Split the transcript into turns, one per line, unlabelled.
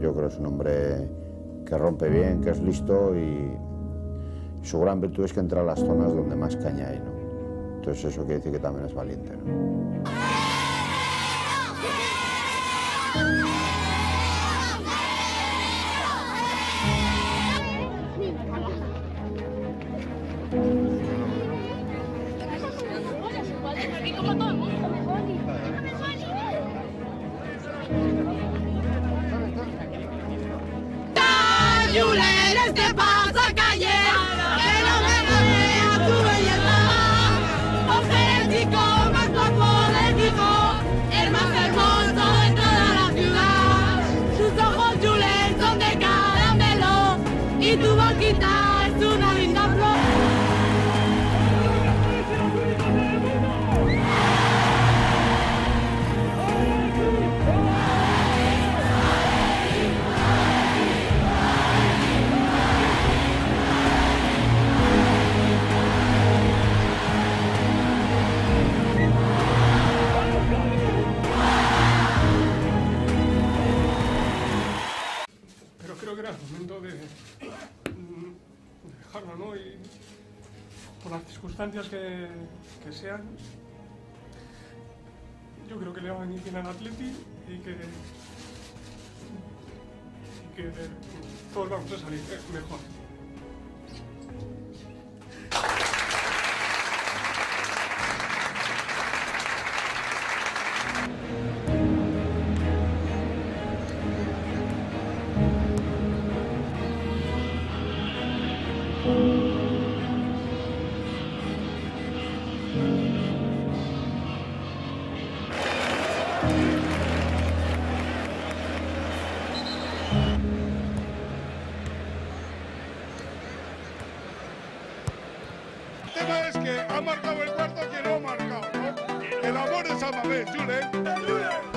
es un hombre que rompe bien, que es listo y su gran virtud es que entra a las zonas donde más caña hay, ¿no? Entonces eso quiere decir que también es valiente, ¿no?
Y tu boquita es una
por las circunstancias que, que sean, yo creo que le va a venir bien al Atleti y que, y que todos vamos a salir eh, mejor.
El tema es que ha marcado el cuarto quien no ha marcado, ¿no? El amor es Amabé, Julen.